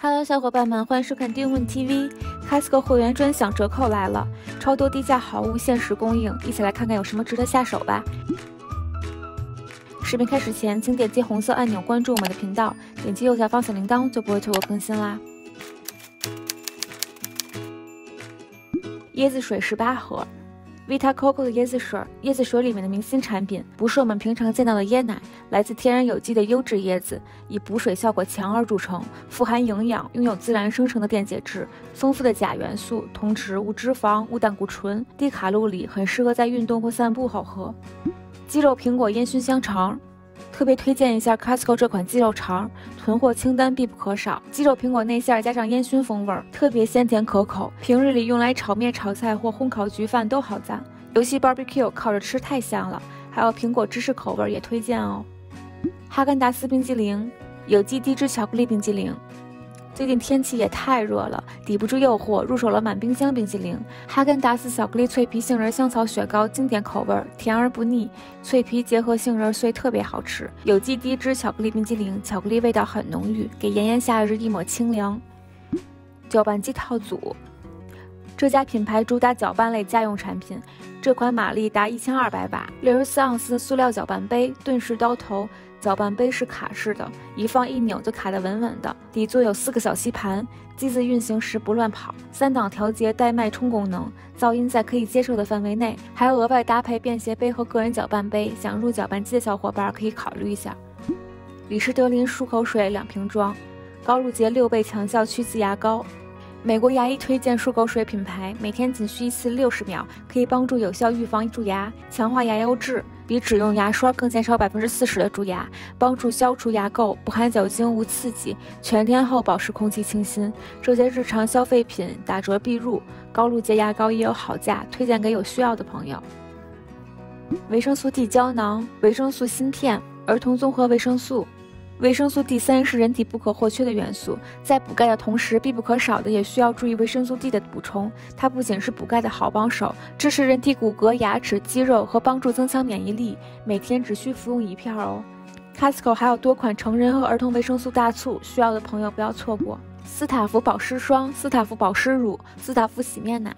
Hello，小伙伴们，欢迎收看丁问 TV。Costco 会员专享折扣来了，超多低价好物限时供应，一起来看看有什么值得下手吧。视频开始前，请点击红色按钮关注我们的频道，点击右下方小铃铛就不会错过更新啦。椰子水十八盒。Vita Coco 的椰子水，椰子水里面的明星产品，不是我们平常见到的椰奶，来自天然有机的优质椰子，以补水效果强而著称，富含营养，拥有自然生成的电解质，丰富的钾元素，同时无脂肪、无胆固醇，低卡路里，很适合在运动或散步后喝。鸡肉苹果烟熏香肠。特别推荐一下 Costco 这款鸡肉肠，囤货清单必不可少。鸡肉苹果内馅加上烟熏风味，特别鲜甜可口，平日里用来炒面、炒菜或烘烤焗饭都好赞。尤其 barbecue 烤着吃太香了。还有苹果芝士口味也推荐哦。哈根达斯冰激凌，有机低脂巧克力冰激凌。最近天气也太热了，抵不住诱惑，入手了满冰箱冰淇淋。哈根达斯巧克力脆皮杏仁香草雪糕经典口味，甜而不腻，脆皮结合杏仁碎特别好吃。有机低脂巧克力冰激凌，巧克力味道很浓郁，给炎炎夏日一抹清凉。搅拌机套组，这家品牌主打搅拌类家用产品，这款马力达一千二百瓦，六十四盎司塑料搅拌杯，顿式刀头。搅拌杯是卡式的，一放一扭就卡得稳稳的。底座有四个小吸盘，机子运行时不乱跑。三档调节带脉冲功能，噪音在可以接受的范围内。还额外搭配便携杯和个人搅拌杯，想入搅拌机的小伙伴可以考虑一下。李施德林漱口水两瓶装，高露洁六倍强效去渍牙膏。美国牙医推荐漱口水品牌，每天仅需一次六十秒，可以帮助有效预防蛀牙，强化牙釉质，比只用牙刷更减少百分之四十的蛀牙，帮助消除牙垢，不含酒精，无刺激，全天候保持空气清新。这些日常消费品打折必入，高露洁牙膏也有好价，推荐给有需要的朋友。维生素 D 胶囊、维生素芯片、儿童综合维生素。维生素 D 三是人体不可或缺的元素，在补钙的同时，必不可少的也需要注意维生素 D 的补充。它不仅是补钙的好帮手，支持人体骨骼、牙齿、肌肉和帮助增强免疫力。每天只需服用一片哦。Costco 还有多款成人和儿童维生素大促，需要的朋友不要错过。斯塔芙保湿霜、斯塔芙保湿乳、斯塔芙洗面奶。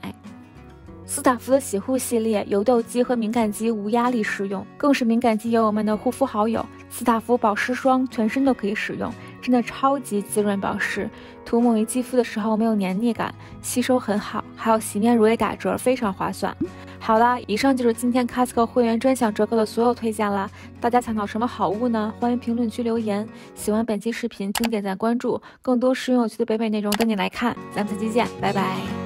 斯塔芙的洗护系列，油痘肌和敏感肌无压力适用，更是敏感肌友友们的护肤好友。斯塔芙保湿霜全身都可以使用，真的超级滋润保湿，涂抹于肌肤的时候没有黏腻感，吸收很好。还有洗面乳也打折，非常划算。好了，以上就是今天 Costco 会员专享折扣的所有推荐了。大家抢到什么好物呢？欢迎评论区留言。喜欢本期视频，请点赞关注，更多实用有趣的北美内容等你来看。咱们下期见，拜拜。